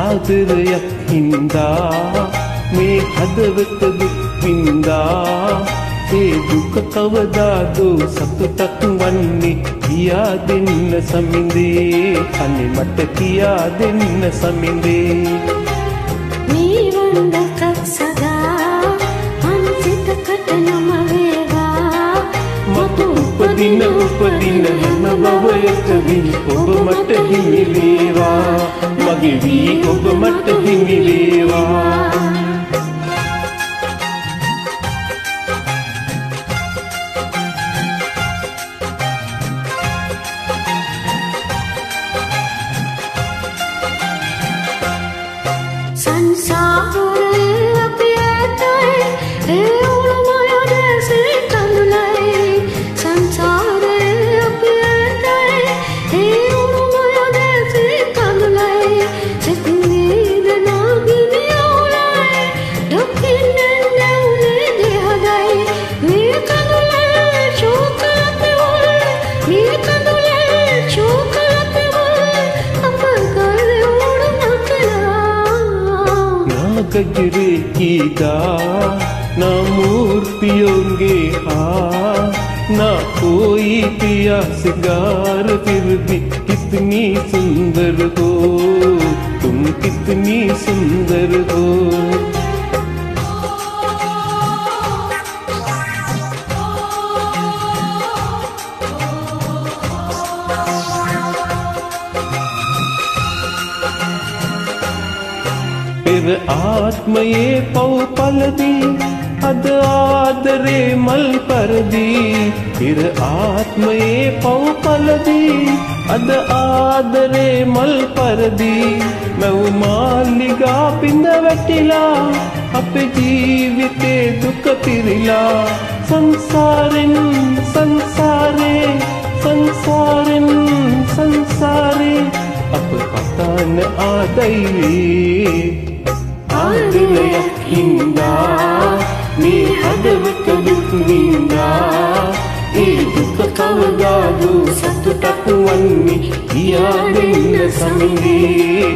ආදරයක් හින්දා මේ හදවත දුක් වින්දා. ඒ දුක කවදාදෝ සතුටක් වන්නේ කියා දෙන්න සමිඳේ. අනේ මට කියා දෙන්න සමිඳේ. නිවන්දකක් සදා අන්සිතකට නම වේවා. මතු උපදින උපදින හැම භවයකදී ඔබ මට හිමි වේවා මගේ වී ඔබ මට सजरे की दा ना मूर्तियोंगे आ ना कोई पिया सिगार, फिर भी कितनी सुंदर हो, तुम कितनी सुंदर हो। පෙර ආත්මයේ පව් පලදී අද ආදරේ මල් පරදී. පෙර ආත්මයේ පව් පලදී අද ආදරේ මල් පරදී. මැව් මාල්ලිගා පිඳ වැටිලා අපේ ජීවිතේ දුක පිරිලා. සංසාරෙන් සංසාරේ සංසාරෙන් සංසාරේ. අප පතාන ආදයිවේ ආදරයක් හින්දා මේ හදවත දුක් වින්දා ඒ දුක කවදාදු සතුටක් වන්නේ කියා දෙන්න සමිඳේ